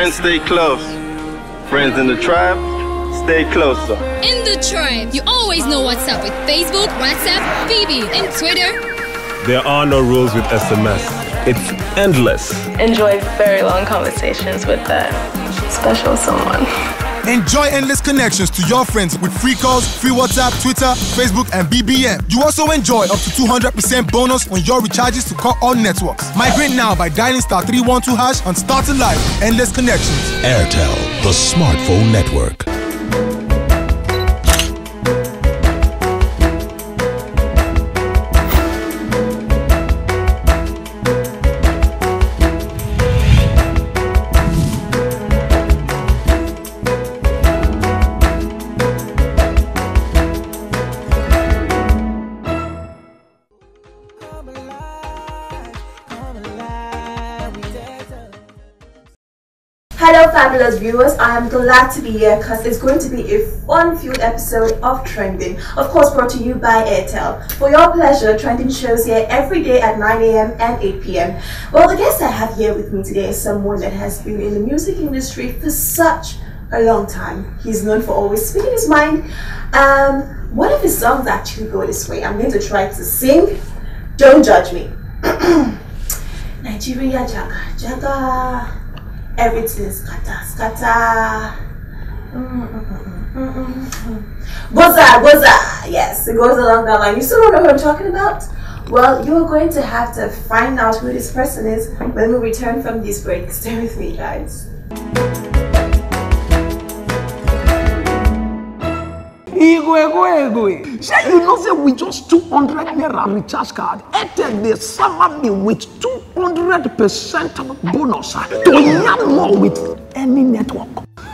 Friends stay close. Friends in the tribe, stay closer. In the tribe, you always know what's up with Facebook, WhatsApp, BB, and Twitter. There are no rules with SMS. It's endless. Enjoy very long conversations with that special someone. Enjoy endless connections to your friends with free calls, free WhatsApp, Twitter, Facebook, and BBM. You also enjoy up to 200% bonus on your recharges to call all networks. Migrate now by dialing star 312 hash on Starting Live. Endless connections. Airtel, the smartphone network. Hello, fabulous viewers. I am glad to be here because it's going to be a fun-filled episode of Trending. Of course, brought to you by Airtel. For your pleasure, Trending shows here every day at 9 a.m. and 8 p.m. Well, the guest I have here with me today is someone that has been in the music industry for such a long time. He's known for always speaking his mind. Um, one of his songs actually go this way. I'm going to try to sing. Don't judge me. Nigeria Jaga Jaga. Everything scatter scatter. Boza Boza. Yes, it goes along that line. You still don't know who I'm talking about? Well, you're going to have to find out who this person is when we return from this break. Stay with me, guys. Igwe. Shey you know say with just 200 naira recharge card, Airtel dey sama me with 200 percent bonus to yarn more with any network.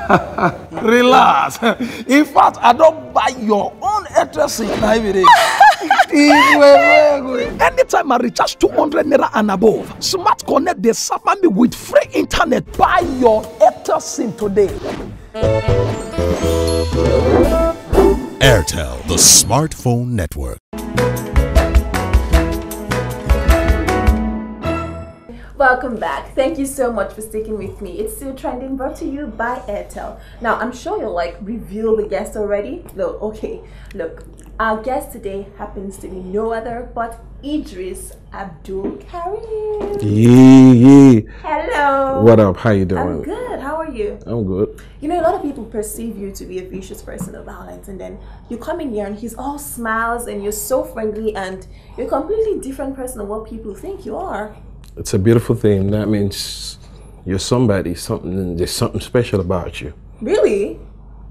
Relax. In fact, I don't buy your own Airtel SIM na im be dey. Igwe Igwe. Anytime I recharge 200 naira and above, Smart Connect dey sama me with free internet. Buy your Airtel SIM today. Airtel, the smartphone network. Welcome back. Thank you so much for sticking with me. It's still trending brought to you by Airtel. Now, I'm sure you'll like reveal the guest already. No, okay. Look, our guest today happens to be no other but Idris Abdul Karim. Yeah, yeah. Hello. What up? How you doing? I'm good. How are you? I'm good. You know, a lot of people perceive you to be a vicious person of violence, and then you come in here and he's all smiles and you're so friendly and you're a completely different person than what people think you are. It's a beautiful thing. That means you're somebody. Something. There's something special about you. Really?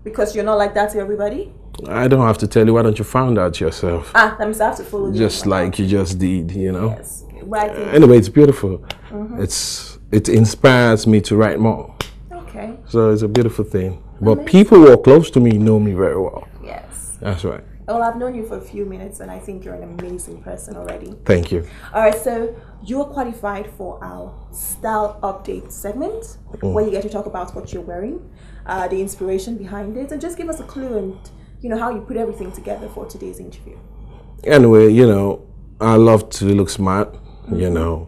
Because you're not like that to everybody? I don't have to tell you. Why don't you find out yourself? Ah, that means I have to follow you. Just like you just did. You know. Yes. Right. Anyway, it's beautiful. Mhm. It's it inspires me to write more. Okay. So it's a beautiful thing. But people who are close to me know me very well. Yes. That's right. Well, I've known you for a few minutes and I think you're an amazing person already. Thank you. All right, so you're qualified for our style update segment Mm. where you get to talk about what you're wearing, uh, the inspiration behind it, and just give us a clue and you know how you put everything together for today's interview. Anyway, you know, I love to look smart. You know,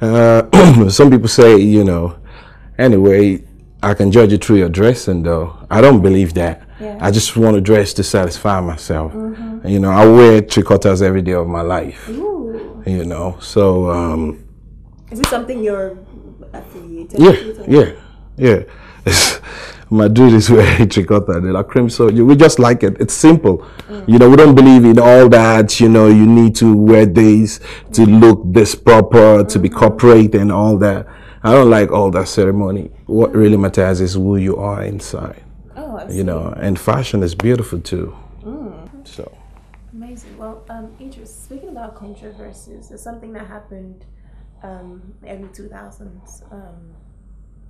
uh, some people say, you know, anyway, I can judge you through your dressing, though. I don't believe that. Yeah. I just want to dress to satisfy myself. Mhm. You know, I wear tricotas every day of my life. Ooh. You know, so um, Is this something you're affiliated yeah, with? or- yeah, yeah. My dude is wearing tricota, the la creme soju. We just like it. It's simple. You know, we don't believe in all that. You know, you need to wear this to look this proper, to be corporate and all that. I don't like all that ceremony. What really matters is who you are inside. Oh, I You know, and fashion is beautiful too. Mm. So. Amazing. Well, um, Eedris, speaking about controversies, there's something that happened um, early 2000s. Um,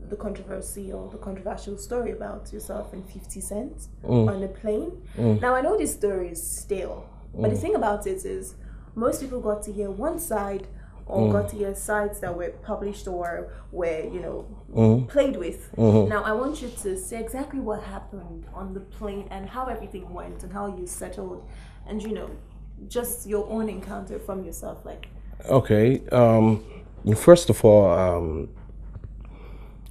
the controversy or the controversial story about yourself and 50 Cent Mm. on a plane. Mm. Now, I know this story is stale, but the Mm. thing about it is most people got to hear one side or Mm. got to hear sides that were published or were, you know, Mhm. played with. Mhm. Now, I want you to say exactly what happened on the plane and how everything went and how you settled and, you know, just your own encounter from yourself. Like, Okay. Um, first of all, um,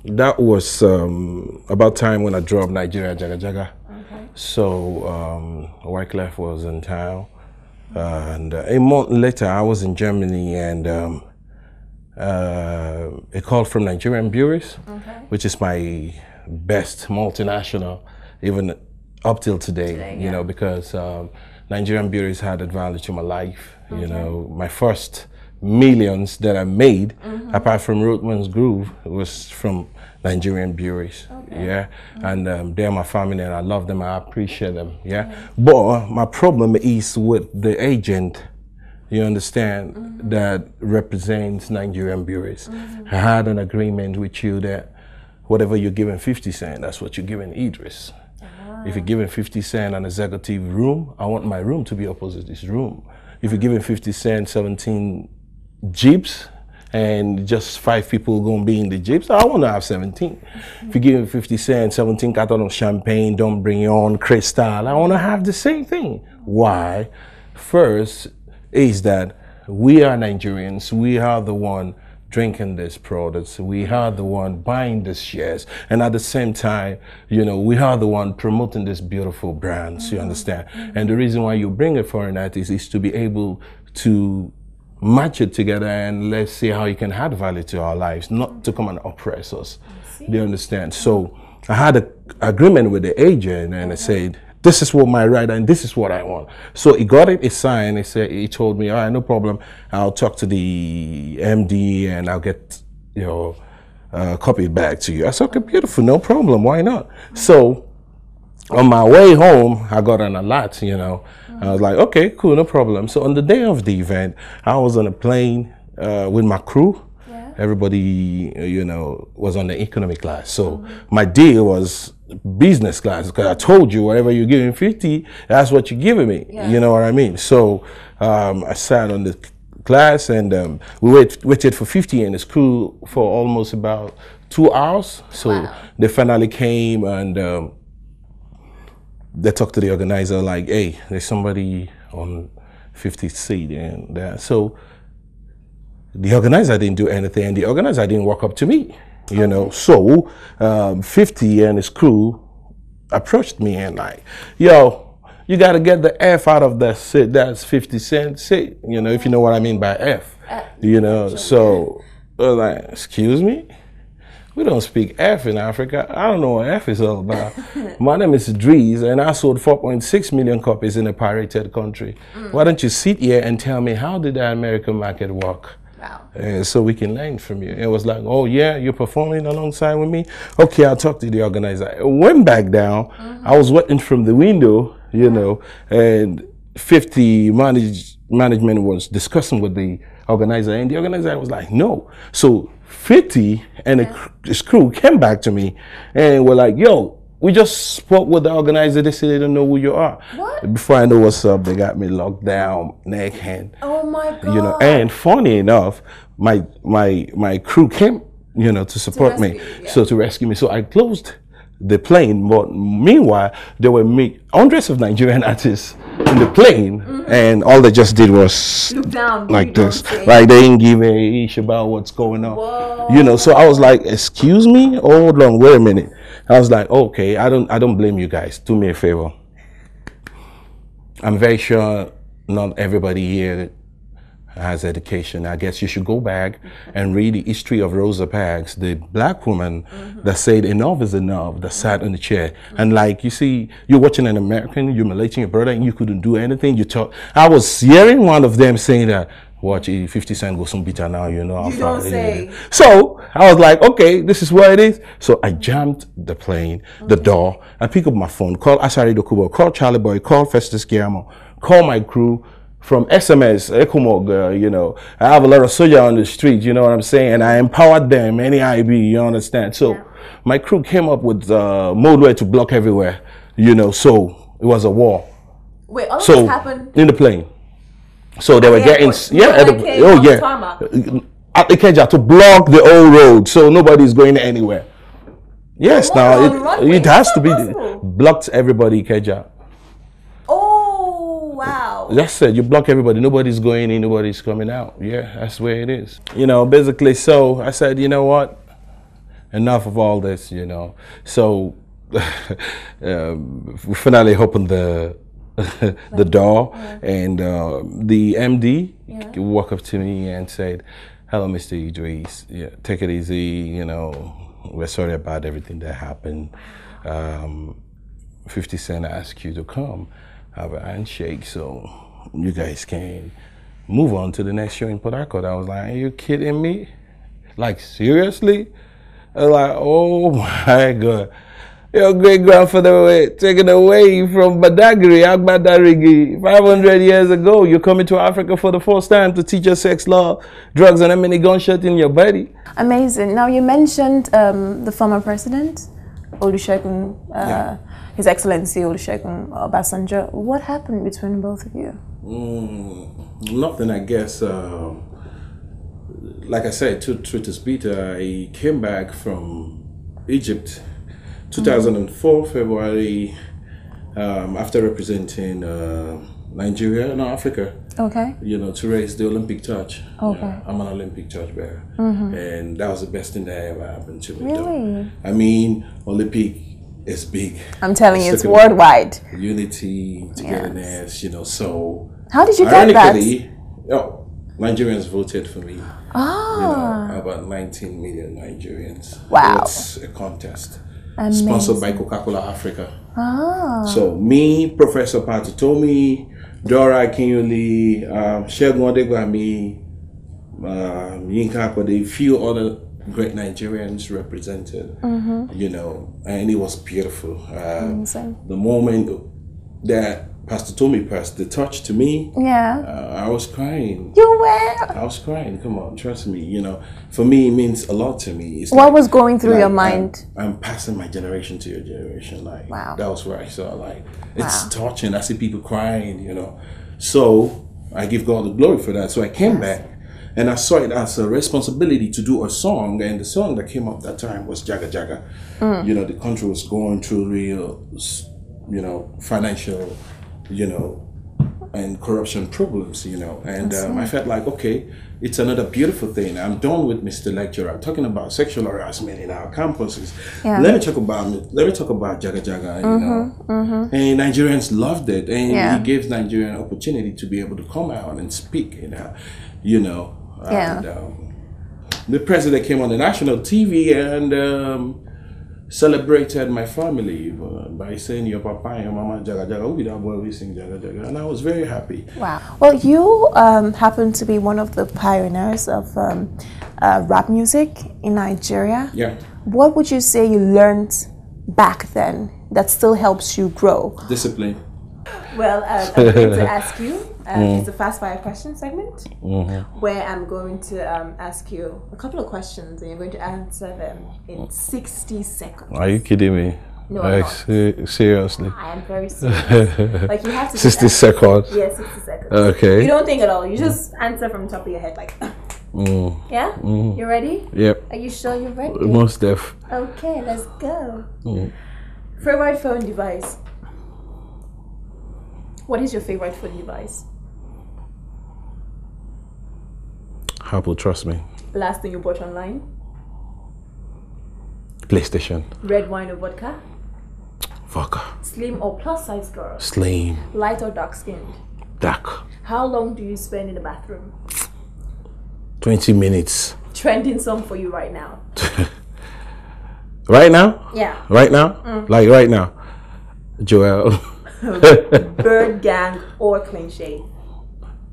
that was um, about time when I drove Nigeria Jaga Jaga. So um, Wyclef was in town, and uh, a month later I was in Germany, and um, uh, a call from Nigerian Breweries, which is my best multinational, even up till today. you know, because um, Nigerian Breweries had advantage to my life. You know, my first millions that I made, mm-hmm. apart from Rootman's Groove, was from Nigerian breweries. Yeah, mm-hmm. and um, they're my family, and I love them. I appreciate them. Yeah, mm-hmm. but my problem is with the agent. You understand that represents Nigerian breweries. I had an agreement with you that whatever you're giving 50 cent, that's what you're giving Eedris. Ah. If you're giving 50 cent an executive room, I want my room to be opposite this room. If you're giving 50 cent 17 jeeps and just five people gonna be in the jeeps, I want to have 17. If you give me 50 cent 17 carton of champagne, don't bring your own crystal, I want to have the same thing. Why? First is that we are Nigerians, we are the one drinking these products. We are the one buying these shares. And at the same time, you know, we are the one promoting these beautiful brands, you mm-hmm. understand? And the reason why you bring a foreign artist is to be able to match it together and let's see how you can add value to our lives, not to come and oppress us. Do you understand? So I had an agreement with the agent and I said, this is what my right and this is what I want. So he got it, he signed, he said he told me, all right, no problem. I'll talk to the MD and I'll get your uh, copy back to you. I said, okay, beautiful, no problem, why not? So on my way home, I got an alert, you know. I was like, okay, cool, no problem. So on the day of the event, I was on a plane uh, with my crew. Yeah. Everybody, you know, was on the economy class. So my deal was business class because I told you whatever you're giving 50, that's what you're giving me. Yeah. You know what I mean? So um, I sat on the class and um, we wait, waited for 50 in the school for almost about two hours. So they finally came and um, they talked to the organizer like, hey, there's somebody on 50th seat and uh, so the organizer didn't do anything and the organizer didn't walk up to me, you know. So um, 50 and his crew approached me and like, yo, you got to get the F out of that seat. That's 50 cent seat, you know, if you know what I mean by F, you know. So I was like, excuse me? We don't speak F in Africa. I don't know what F is all about. My name is Dries, and I sold 4.6 million copies in a pirated country. Why don't you sit here and tell me how did the American market work? Wow. Uh, so we can learn from you. It was like, oh yeah, you're performing alongside with me. Okay, I'll talk to the organizer. I went back down. I was waiting from the window, you know, and 50 manage, management was discussing with the organizer, and the organizer was like, no. So 50 and the his crew came back to me and were like, yo. We just spoke with the organizer. They said they don't know who you are. What? Before I know what's up, they got me locked down, neck hand Oh my god. you know and funny enough my my my crew came you know to support me rescue you, yeah. so to rescue me so i closed the plane but meanwhile there were me hundreds of nigerian artists in the plane mm-hmm. and all they just did was. Look down. like this. like they didn't give a ish about what's going on. You know so i was like excuse me? Hold on wait a minute. I was like okay i don't i don't blame you guys. Do me a favor. I'm very sure not everybody here has education. I guess you should go back and read the history of Rosa Parks, the black woman that said enough is enough, that sat in the chair. And like you see, you're watching an American, you're humiliating your brother, and you couldn't do anything. You talk. I was hearing one of them saying that. Watch eh, 50 Cent go some bitter now, you know. You don't say. So I was like, okay, this is where it is. So I jammed the plane, the door. I pick up my phone, call Asari Dokubo, call Charly Boy, call Festus Keyamo, call my crew from SMS, Ecomog, uh, you know. I have a lot of soldier on the street, you know what I'm saying? And I empowered them, any IB, you understand? So my crew came up with uh, modeware to block everywhere, you know. So it was a war. Wait, all So this happened. in the plane. So they were the getting, airport. yeah, at the- oh yeah, at Ikeja to block the old road, so nobody's going anywhere. Yes, now it, it has to be blocked everybody Ikeja. That's it. You block everybody. Nobody's going in. Nobody's coming out. Yeah, that's where it is. You know, basically. So I said, you know what? enough of all this, you know. So um, we finally opened the the door, and uh, the MD walked up to me and said, "Hello, Mr. Eedris. Yeah, take it easy. You know, we're sorry about everything that happened. Um, 50 Cent asked you to come have a handshake so you guys can move on to the next show in Port Harcourt. I was like, are you kidding me? Like, seriously? I was like, oh my God. Your great grandfather was taken away from Badagry, Agbadarigi, 500 years ago. You're coming to Africa for the first time to teach us sex law, drugs, and how many gunshots in your body. Amazing. Now you mentioned um, the former president, Olusegun, uh, Yeah. His Excellency Olusegun Obasanjo. What happened between both of you? Mm, nothing, I guess. Uh, like I said, to truth is bitter, I came back from Egypt 2004, February, um, after representing uh, Nigeria and Africa, Okay. you know, to raise the Olympic torch. Okay. Yeah, I'm an Olympic torch bearer. Mhm. And that was the best thing that ever happened to me. though. Really? I mean, Olympic is big. I'm telling you, it's worldwide. Unity, togetherness, you know, so. How did you get that? Ironically, Oh, Nigerians voted for me. Ah. You know, about 19 million Nigerians. Wow. It's a contest. Sponsored by Coca Cola Africa. Ah. So, me, Professor Pat Utomi, Dora Akunyili, um, Segun Odegbami, um, Yinka Akode, a few other great Nigerians represented, Mhm. you know, and it was beautiful. Um, Amazing. the moment that Pat Utomi passed the touch to me, Yeah. uh, I was crying. You were. I was crying. Come on, trust me. You know, for me, it means a lot to me. It's What like- was going through your mind? I'm, I'm passing my generation to your generation. Like, Wow. that was where I saw, like, it's Wow. touching. I see people crying, you know. So I give God the glory for that. So I came back and I saw it as a responsibility to do a song. And the song that came up that time was Jaga Jaga. Mm. You know, the country was going through real, you know, financial, you know, and corruption problems, you know. And um, I felt like, okay, it's another beautiful thing. I'm done with Mr. Lecturer. I'm talking about sexual harassment in our campuses. Yeah. Let me talk about let me talk about Jaga Jaga, you know. Mm-hmm. And Nigerians loved it, and Yeah. he gave Nigerian opportunity to be able to come out and speak, you know, you know. Yeah. And, um, the president came on the national TV and um, celebrated my family uh, by saying your papa and your mama Jaga Jaga. Be that boy we sing Jaga Jaga? And I was very happy. Wow. Well, you um, happen to be one of the pioneers of um, uh, rap music in Nigeria. Yeah. What would you say you learned back then that still helps you grow? Discipline. Well, uh, I'm going to ask you. Uh, Mm. It's a fast fire question segment Mhm. where I'm going to um, ask you a couple of questions and you're going to answer them in 60 seconds. Are you kidding me? No, Like, se- seriously. I am very serious. like you have to. just 60 seconds. Yeah, 60 seconds. Okay. You don't think at all. You just answer from the top of your head, like. Mm. Yeah. Mm. You ready? Yep. Are you sure you're ready? Most deaf. Okay, let's go. Mm. Favorite phone device. What is your favorite phone device? Apple, trust me. Last thing you bought online? PlayStation. Red wine or vodka? Vodka. Slim or plus size girl? Slim. Light or dark skinned? Dark. How long do you spend in the bathroom? 20 minutes. Trending song for you right now. Right now? Yeah. Right now? Mm. Like right now? Joel. Bird gang or clean shave?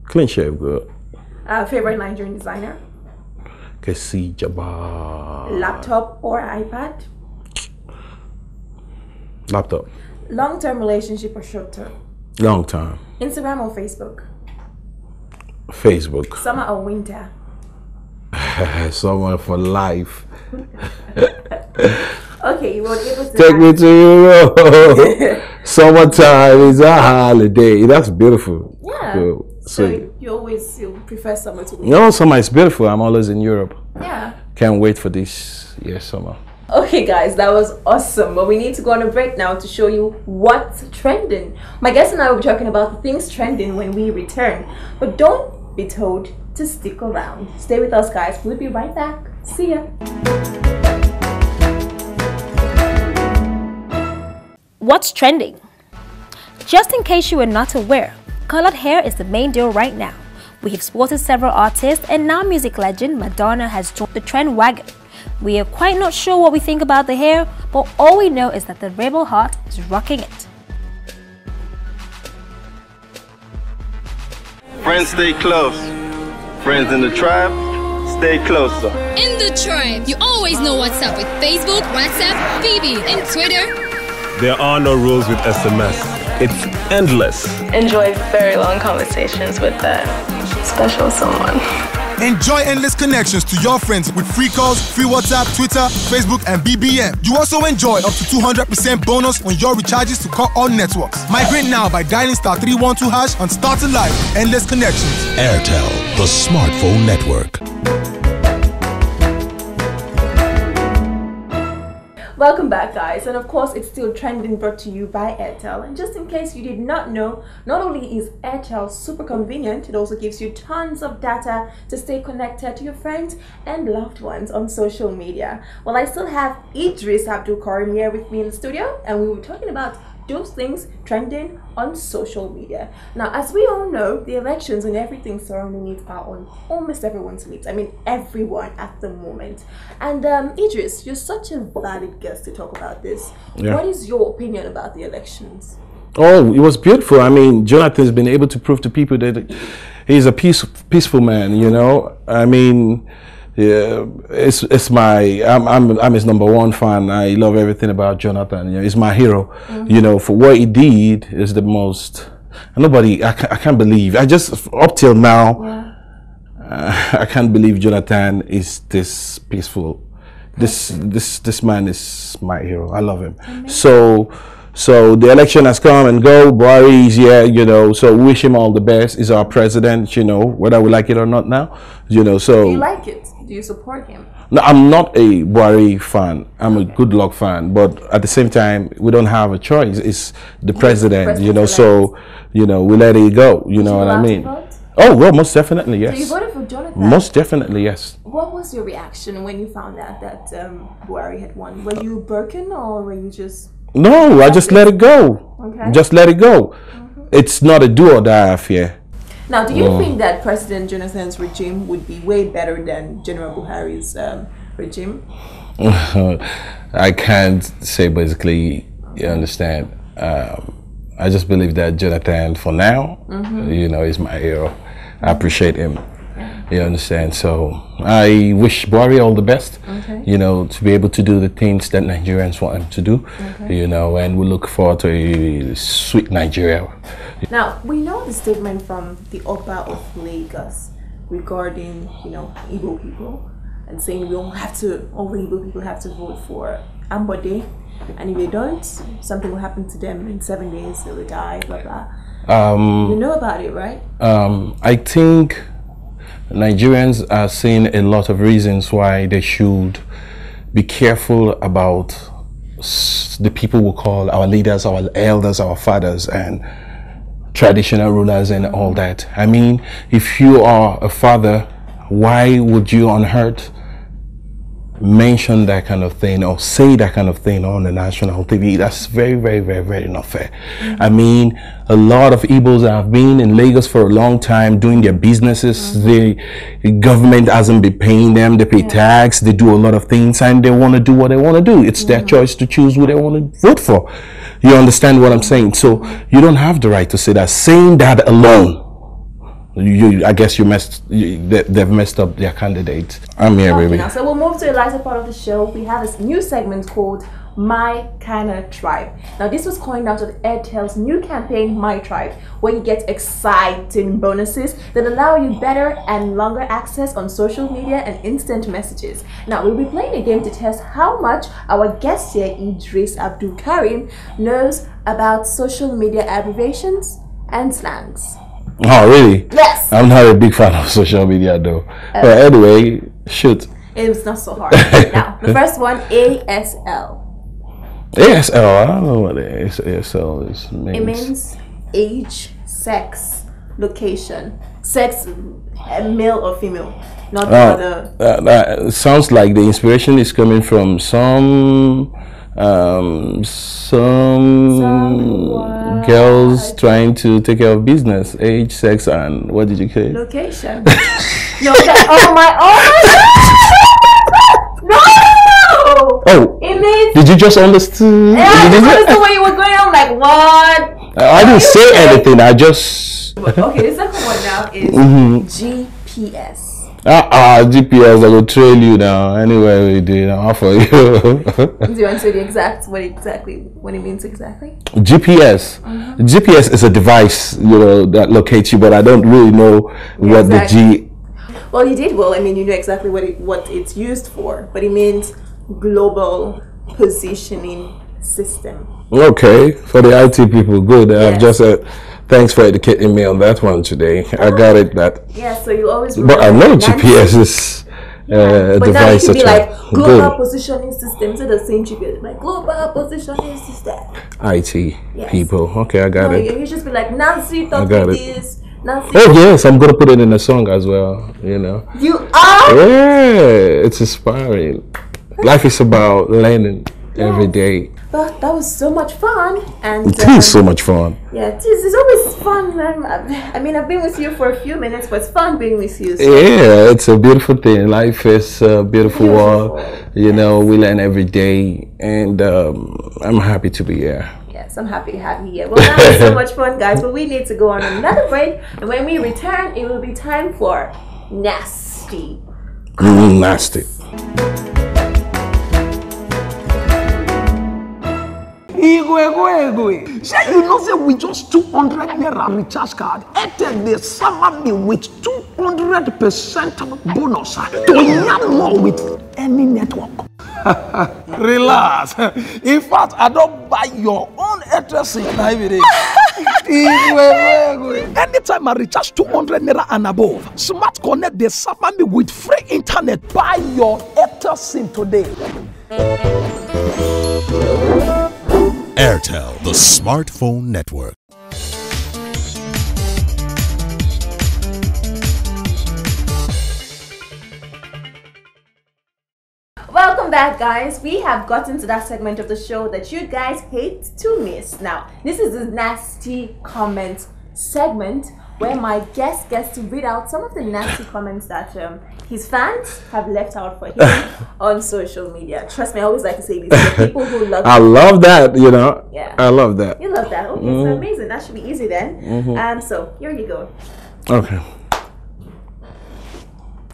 Clean shave, good. Uh, favorite Nigerian designer? Kasi Jabbar. Laptop or iPad? Laptop. Long term relationship or short term? Long term. Instagram or Facebook? Facebook. Summer or winter? Summer for life. Okay, you were able to. Take me to Europe. Summertime is a holiday. That's beautiful. Yeah. So So, you always you prefer summer to you winter. know, summer is beautiful. I'm always in Europe. Yeah. Can't wait for this year's summer. Okay, guys, that was awesome. But we need to go on a break now to show you what's trending. My guest and I will be talking about the things trending when we return. But don't be told to stick around. Stay with us, guys. We'll be right back. See ya. What's trending? Just in case you were not aware, colored hair is the main deal right now. We have spotted several artists and now music legend Madonna has joined the trend wagon. We are quite not sure what we think about the hair, but all we know is that the rebel heart is rocking it. Friends stay close. Friends in the tribe, stay closer. In the tribe, you always know what's up with Facebook, WhatsApp, BB, and Twitter. There are no rules with SMS. It's endless. Enjoy very long conversations with that special someone. Enjoy endless connections to your friends with free calls, free WhatsApp, Twitter, Facebook, and BBM. You also enjoy up to 200% bonus on your recharges to call all networks. Migrate now by dialing star 312 hash on Starting Live. Endless connections. Airtel, the smartphone network. Welcome back, guys, and of course, it's still trending brought to you by Airtel. And just in case you did not know, not only is Airtel super convenient, it also gives you tons of data to stay connected to your friends and loved ones on social media. Well, I still have Eedris Abdulkareem here with me in the studio, and we were talking about those things trending on social media. Now, as we all know, the elections and everything surrounding it are on almost everyone's lips. I mean, everyone at the moment. And um, Eedris, you're such a valid guest to talk about this. Yeah. What is your opinion about the elections? Oh, it was beautiful. I mean, Jonathan's been able to prove to people that he's a peace, peaceful man. You know, I mean, yeah, it's it's my I'm I'm I'm his number one fan. I love everything about Jonathan. You know, he's my hero. You know, for what he did is the most. Nobody, I can't, I can't believe. I just up till now, uh, I can't believe Jonathan is this peaceful. This this this man is my hero. I love him. So. So the election has come and go. Buhari is here, you know. So wish him all the best. He's our president, you know, whether we like it or not now, you know. So you like it? Do you support him? no, I'm not a Buhari fan. I'm a good luck fan, but at the same time, we don't have a choice. It's the president, you know. So, you know, we let it go. You know you what I mean? Oh well, most definitely So you yes. voted for Jonathan. Most definitely yes. What was your reaction when you found out that um, Buhari had won? Were you broken or were you just No, I just let it go. Okay. Just let it go. It's not a do or die affair. Now, do you Mm. think that President Jonathan's regime would be way better than General Buhari's um, regime? I can't say basically. You understand? Um, I just believe that Jonathan, for now, Mhm. you know, is my hero. I appreciate him. You understand? So I wish Buhari all the best. Okay. You know, to be able to do the things that Nigerians want him to do. Okay. You know, and we look forward to a sweet Nigeria. Now, we know the statement from the Oba of Lagos regarding, you know, Igbo people and saying we all have to, all the Igbo people have to vote for Ambode. And if they don't, something will happen to them in seven days, they will die, blah, blah. Um, You know about it, right? Um, I think Nigerians are seeing a lot of reasons why they should be careful about the people we call our leaders, our elders, our fathers, and traditional rulers and all that. I mean, if you are a father, why would you earth mention that kind of thing or say that kind of thing on the national TV. That's very, very, very, very not fair. Mm. I mean, a lot of Igbos have been in Lagos for a long time doing their businesses. Mm. The government hasn't been paying them. They pay tax. They do a lot of things and they want to do what they want to do. It's their mm. choice to choose who they want to vote for. You understand what I'm saying? So you don't have the right to say that. Saying that alone, you, I guess you messed, you, they, they've messed up their candidate. I'm here, Okay, baby. now, so we'll move to the lighter part of the show. We have this new segment called My Kinda Tribe. Now, this was coined out of Airtel's new campaign, My Tribe, where you get exciting bonuses that allow you better and longer access on social media and instant messages. Now, we'll be playing a game to test how much our guest here, Eedris Abdulkareem, knows about social media abbreviations and slangs. Oh, really? Yes. I'm not a big fan of social media, though. but anyway, shoot. It was not so hard. now, the first one, ASL. ASL, I don't know what AS- ASL is. Means. It means age, sex, location. Sex, uh, male or female, not Uh, other. uh, that sounds like the inspiration is coming from some um, some girls trying to take care of business, age, sex, and what did you say? Location. no, that, oh my, oh my. No! Oh, It means. did you just understand? Yeah, I just you- understood where you were going. I'm like, what? I didn't say anything. I just. Okay, the second one now is Mhm. GPS. Ah, ah, GPS, I will trail you now. Anywhere we do, now for you. Do you want to say the exact, what exactly, what it means exactly? GPS. GPS is a device, you know, that locates you, but I don't really know what Exactly. the G. Well, you did well. I mean, you know exactly what it, what it's used for, but it means global positioning system. Okay, for the IT people, good. I've Yes. just uh, thanks for educating me on that one today. I got it. That, Yeah, so you always. but I know GPS is uh, a But now you device. can be like global good. positioning system instead of saying GPS, like global positioning system. IT Yes. people. Okay, I got No, it. you, you just be like Nancy I talking this, Nancy. Oh yes, I'm gonna put it in a song as well. You know. You are. Yeah, it's inspiring. Life is about learning every day. But that was so much fun, and It um, is so much fun. Yeah, it is. It's always fun. I I mean, I've been with you for a few minutes, but it's fun being with you. So. Yeah, it's a beautiful thing. Life is a beautiful world. You know, we learn every day, and um, I'm happy to be here. Yes, I'm happy to have you here. Well, that was so much fun, guys. But we need to go on another break, and when we return, it will be time for nasty. Mm, nasty. Igwe, igwe, igwe. Say you know say with just 200 naira recharge card, Airtel dey sama me with 200 percent bonus to yarn more with any network. Relax. In fact, I don't buy your own. Igwe, igwe, igwe. Anytime I recharge 200 naira and above, Smart Connect dey sama me with free internet. Buy your Airtel SIM today. Airtel, the smartphone network. Welcome back, guys. We have gotten to that segment of the show that you guys hate to miss. Now, this is the nasty comments segment where my guest gets to read out some of the nasty comments that um, his fans have left out for him on social media. Trust me, I always like to say this. The people who love I love that. You know. Yeah. I love that. You love that. Okay, so Mhm. amazing. That should be easy then. Mhm. Um, so here you go. Okay.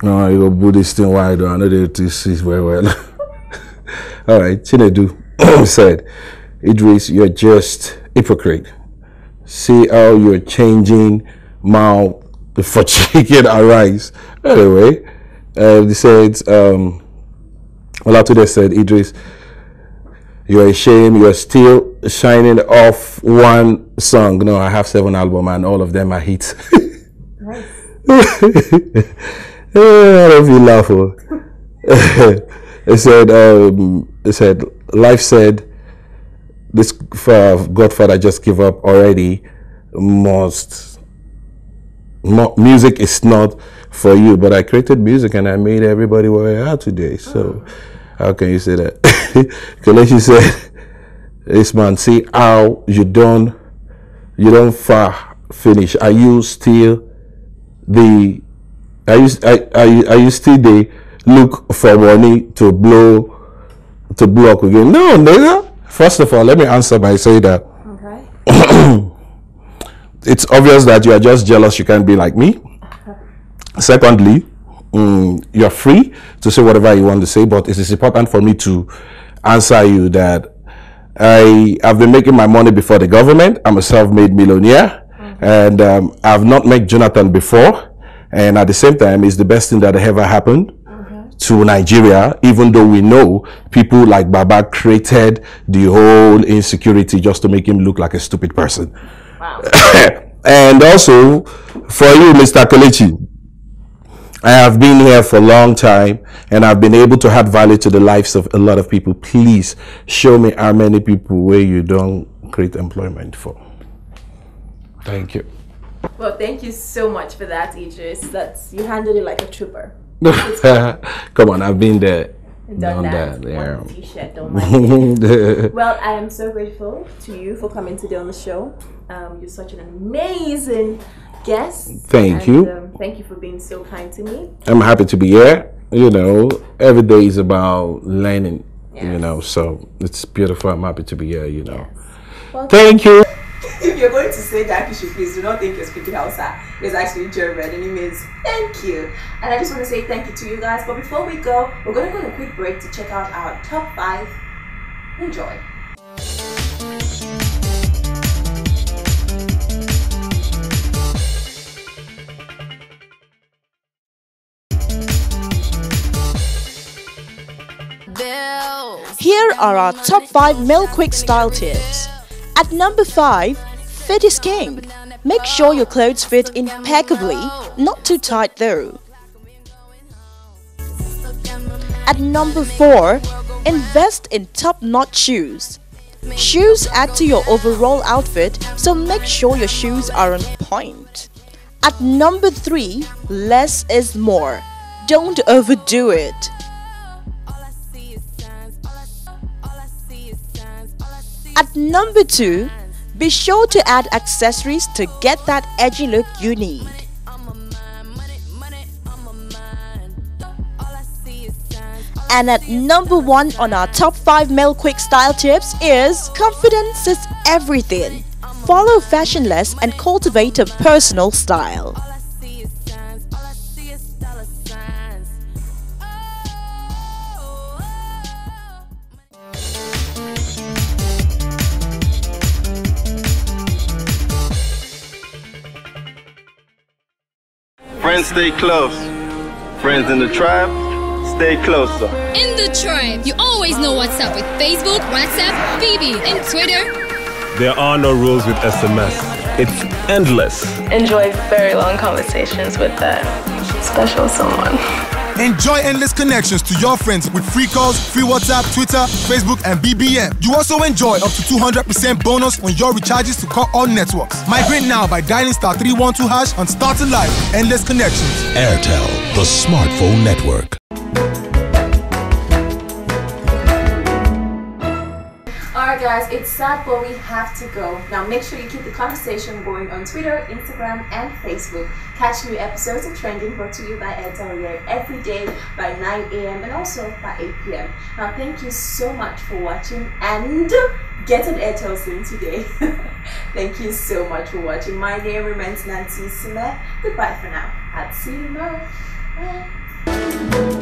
No, you go put this thing wide. I know they to see very well. All right, Chinedu said, Eedris, you're just hypocrite. See how you're changing mouth for chicken and rice. Anyway, uh, they said, um, Olatude said, Eedris, you're a shame, You're still shining off one song. No, I have seven albums and all of them are hits. I don't feel laugh. oh. it said, um, it said, life said, this uh, Godfather just give up already. Must mo- music is not for you, but I created music and I made everybody where I are today. So how can you say that? Kelechi said, "This man, see how you don't, you don't far finish. Are you still the are you are, are you are you still they look for money to blow to blow up again? No, nigga. First of all, let me answer by saying that it's obvious that you are just jealous you can't be like me. Secondly, mm, you're free to say whatever you want to say, but it is important for me to answer you that I have been making my money before the government. I'm a self-made millionaire, and um, I've not met Jonathan before. And at the same time, it's the best thing that ever happened to Nigeria, even though we know people like Baba created the whole insecurity just to make him look like a stupid person. and also, for you, Mr. Kelechi, I have been here for a long time and I've been able to add value to the lives of a lot of people. Please show me how many people where you don't create employment for. Thank you. Well, thank you so much for that, Eedris. That's you handled it like a trooper. Come on, I've been there. Done, Done that. that, yeah. One t-shirt, don't mind. well, I am so grateful to you for coming today on the show. Um, you're such an amazing guest. Thank and, you. Um, thank you for being so kind to me. I'm happy to be here. You know, every day is about learning. You know, so it's beautiful. I'm happy to be here. You know, Well, thank you. if you're going to say that, you should please do not think you're speaking Hausa. It's actually German and it means thank you. And I just want to say thank you to you guys. But before we go, we're going to go on a quick break to check out our top five. Enjoy. Here are our top 5 male quick style tips. At number 5, fit is king. Make sure your clothes fit impeccably, not too tight though. At number 4, invest in top notch shoes. Shoes add to your overall outfit, so make sure your shoes are on point. At number 3, less is more. Don't overdo it. At number 2, be sure to add accessories to get that edgy look you need. And at number 1 on our top 5 male quick style tips is confidence is everything. Follow fashionless and cultivate a personal style. Friends stay close. Friends in the tribe, stay closer. In the tribe, you always know what's up with Facebook, WhatsApp, BB, and Twitter. There are no rules with SMS. It's endless. Enjoy very long conversations with that special someone. Enjoy endless connections to your friends with free calls, free WhatsApp, Twitter, Facebook, and BBM. You also enjoy up to 200% bonus on your recharges to call all networks. Migrate now by dialing star 312 hash on Starting Live. Endless connections. Airtel, the smartphone network. Alright, guys, it's sad, but we have to go. Now, make sure you keep the conversation going on Twitter, Instagram, and Facebook. Catch new episodes of Trending brought to you by here every day by 9 a.m. and also by 8 p.m. Now, thank you so much for watching and get an Airtel SIM today. thank you so much for watching. My name remains Nancy Sime. Goodbye for now. I'll see you tomorrow. Bye.